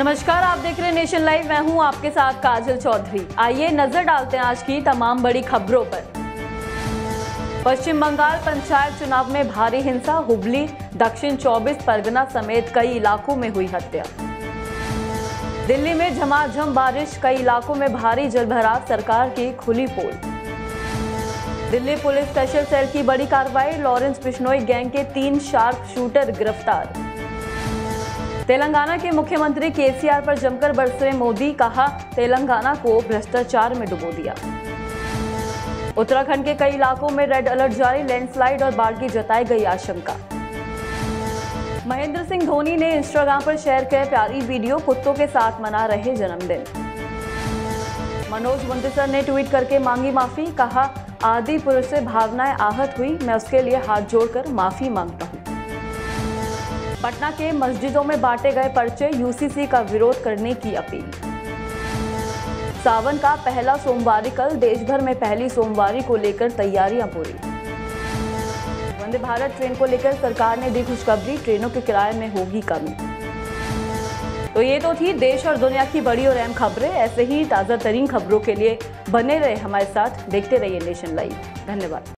नमस्कार, आप देख रहे हैं नेशन लाइव। मैं हूँ आपके साथ काजल चौधरी। आइए नज़र डालते हैं आज की तमाम बड़ी खबरों पर। पश्चिम बंगाल पंचायत चुनाव में भारी हिंसा, हुबली, दक्षिण 24 परगना समेत कई इलाकों में हुई हत्या। दिल्ली में झमाझम बारिश, कई इलाकों में भारी जलभराव, सरकार की खुली पोल। दिल्ली पुलिस स्पेशल सेल की बड़ी कार्रवाई, लॉरेंस बिश्नोई गैंग के तीन शार्प शूटर गिरफ़्तार। तेलंगाना के मुख्यमंत्री केसीआर पर जमकर बरसे मोदी, कहा, तेलंगाना को भ्रष्टाचार में डुबो दिया। उत्तराखंड के कई इलाकों में रेड अलर्ट जारी, लैंडस्लाइड और बाढ़ की जताई गई आशंका। महेंद्र सिंह धोनी ने इंस्टाग्राम पर शेयर किया प्यारी वीडियो, कुत्तों के साथ मना रहे जन्मदिन। मनोज मुंतसर ने ट्वीट करके मांगी माफ़ी, कहा, आदि पुरुष से भावनाएँ आहत हुई, मैं उसके लिए हाथ जोड़कर माफ़ी माँगता हूँ। पटना के मस्जिदों में बांटे गए पर्चे यूसीसी का विरोध करने की अपील। सावन का पहला सोमवारी कल देश भर में पहली सोमवारी को लेकर तैयारियाँ पूरी। वंदे भारत ट्रेन को लेकर सरकार ने दी खुशखबरी, ट्रेनों के किराए में होगी कमी। तो ये तो थी देश और दुनिया की बड़ी और अहम खबरें। ऐसे ही ताज़ा तरीन खबरों के लिए बने रहे हमारे साथ, देखते रहिए नेशन लाइव। धन्यवाद।